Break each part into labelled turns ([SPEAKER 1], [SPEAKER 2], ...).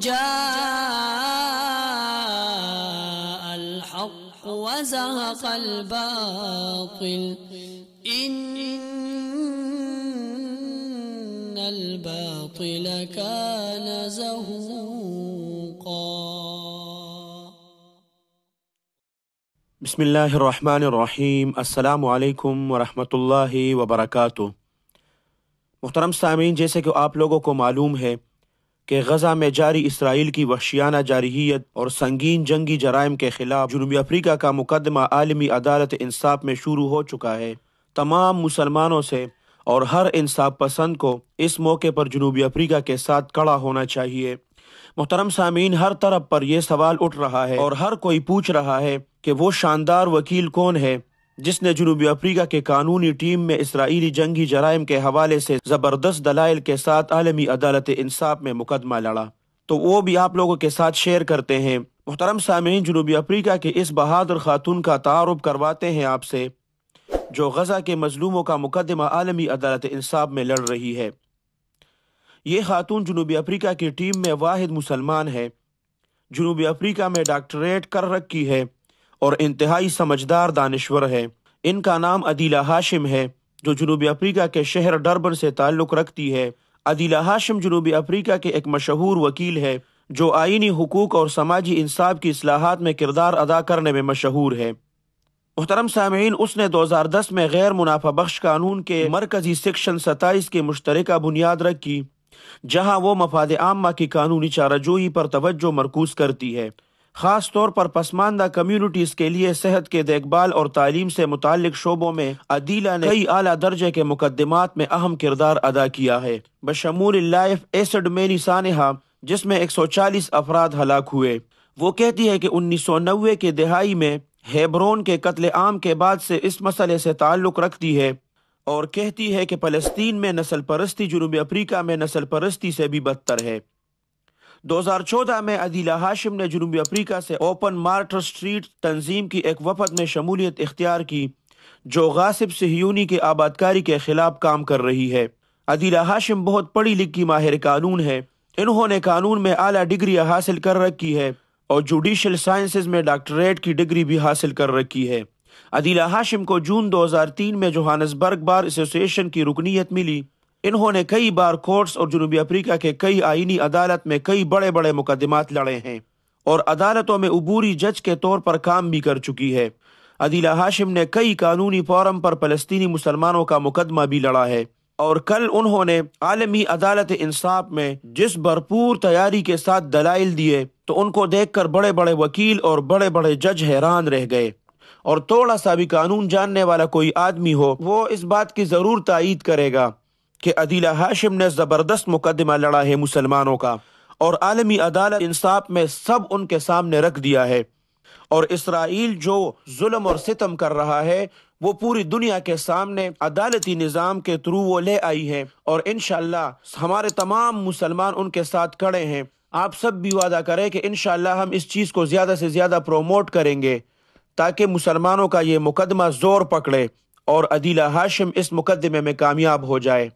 [SPEAKER 1] جاء الحق وزهق الباطل. إن الباطل كان زهوقا.
[SPEAKER 2] بسم اللہ الرحمن الرحیم السلام علیکم ورحمۃ اللہ وبرکاتہ محترم سامعین جیسے کہ آپ لوگوں کو معلوم ہے کہ غزہ میں جاری اسرائیل کی وحشیانہ جارحیت اور سنگین جنگی جرائم کے خلاف جنوبی افریقہ کا مقدمہ عالمی عدالت انصاف میں شروع ہو چکا ہے۔ تمام مسلمانوں سے اور ہر انصاف پسند کو اس موقع پر جنوبی افریقہ کے ساتھ کڑا ہونا چاہیے۔ محترم سامعین، ہر طرف پر یہ سوال اٹھ رہا ہے اور ہر کوئی پوچھ رہا ہے کہ وہ شاندار وکیل کون ہے۔ جس نے جنوبی افریقہ کے قانونی ٹیم میں اسرائیلی جنگی جرائم کے حوالے سے زبردست دلائل کے ساتھ عالمی عدالت انصاف میں مقدمہ لڑا۔ تو وہ بھی آپ لوگوں کے ساتھ شیئر کرتے ہیں۔ محترم سامعین جنوبی افریقہ کے اس بہادر خاتون کا تعارف کرواتے ہیں آپ سے، جو غزہ کے مظلوموں کا مقدمہ عالمی عدالت انصاف میں لڑ رہی ہے۔ یہ خاتون جنوبی افریقہ کی ٹیم میں واحد مسلمان ہے۔ جنوبی افریقہ میں ڈاکٹریٹ کر رکھی ہے۔ اور انتہائی سمجھدار دانشور ہے۔ ان کا نام عدیلہ ہاشم ہے، جو جنوبی افریقہ کے شہر ڈربن سے تعلق رکھتی ہے۔ عدیلہ ہاشم جنوبی افریقہ کے ایک مشہور وکیل ہے، جو آئینی حقوق اور سماجی انصاف کی اصلاحات میں کردار ادا کرنے میں مشہور ہے۔ محترم سامعین، اس نے دو ہزار دس میں غیر منافع بخش قانون کے مرکزی سیکشن ستائیس کی مشترکہ بنیاد رکھی جہاں وہ مفاد عامہ کی قانونی چارہ جوئی پر توجہ مرکوز کرتی ہے۔ خاص طور پر پسماندہ کمیونٹیز کے لیے صحت کے دیکھ بھال اور تعلیم سے متعلق شعبوں میں عدیلہ نے کئی اعلیٰ درجے کے مقدمات میں اہم کردار ادا کیا ہے۔ بشمول لائف ایسڈ مینی سانحہ، جس میں ایک سو چالیس افراد ہلاک ہوئے۔ وہ کہتی ہے کہ انیس سو نوے کے دہائی میں ہیبرون کے قتل عام کے بعد سے اس مسئلے سے تعلق رکھتی ہے اور کہتی ہے کہ فلسطین میں نسل پرستی جنوبی افریقہ میں نسل پرستی سے بھی بدتر ہے۔ دو ہزار چودہ میں عدیلہ ہاشم نے جنوبی افریقہ سے اوپن مارٹر سٹریٹ تنظیم کی ایک وفد میں شمولیت اختیار کی، جو غاصب سہیونی کے آبادکاری کے خلاف کام کر رہی ہے۔ عدیلہ ہاشم بہت پڑھی لکھی ماہر قانون ہے انہوں نے قانون میں اعلیٰ ڈگری حاصل کر رکھی ہے اور جوڈیشل سائنسز میں ڈاکٹریٹ کی ڈگری بھی حاصل کر رکھی ہے۔ عدیلہ ہاشم کو جون دو ہزار تین میں جوہانسبرگ بار ایسوسیشن کی رکنیت ملی۔ انہوں نے کئی بار کورٹس اور جنوبی افریقہ کے کئی آئینی عدالت میں کئی بڑے بڑے مقدمات لڑے ہیں اور عدالتوں میں عبوری جج کے طور پر کام بھی کر چکی ہے۔ عدیلہ ہاشم نے کئی قانونی فورم پر فلسطینی مسلمانوں کا مقدمہ بھی لڑا ہے اور کل انہوں نے عالمی عدالت انصاف میں جس بھرپور تیاری کے ساتھ دلائل دیے تو ان کو دیکھ کر بڑے بڑے وکیل اور بڑے بڑے جج حیران رہ گئے۔ اور تھوڑا سا بھی قانون جاننے والا کوئی آدمی ہو وہ اس بات کی ضرور تائید کرے گا۔ کہ عدیلہ ہاشم نے زبردست مقدمہ لڑا ہے مسلمانوں کا اور عالمی عدالت انصاف میں سب ان کے سامنے رکھ دیا ہے اور اسرائیل جو ظلم اور ستم کر رہا ہے، وہ پوری دنیا کے سامنے عدالتی نظام کے تھرو وہ لے آئی ہے اور انشاءاللہ ہمارے تمام مسلمان ان کے ساتھ کڑے ہیں۔ آپ سب بھی وعدہ کریں کہ انشاءاللہ ہم اس چیز کو زیادہ سے زیادہ پروموٹ کریں گے تاکہ مسلمانوں کا یہ مقدمہ زور پکڑے اور عدیلہ ہاشم اس مقدمے میں کامیاب ہو جائے۔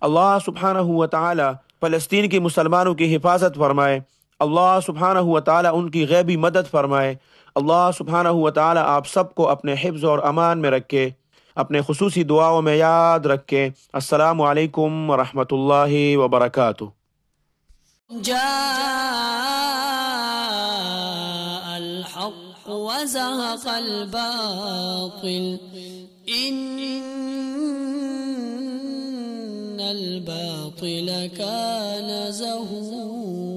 [SPEAKER 2] اللہ سبحانہ و تعالی فلسطین کی مسلمانوں کی حفاظت فرمائے۔ اللہ سبحانہ و تعالی ان کی غیبی مدد فرمائے۔ اللہ سبحانہ و تعالی آپ سب کو اپنے حفظ اور امان میں رکھے۔ اپنے خصوصی دعاؤں میں یاد رکھے۔ السلام علیکم ورحمۃ اللہ وبرکاتہ۔
[SPEAKER 1] جاء الحق وزهق الباطل۔ الباطل كان زهوقا.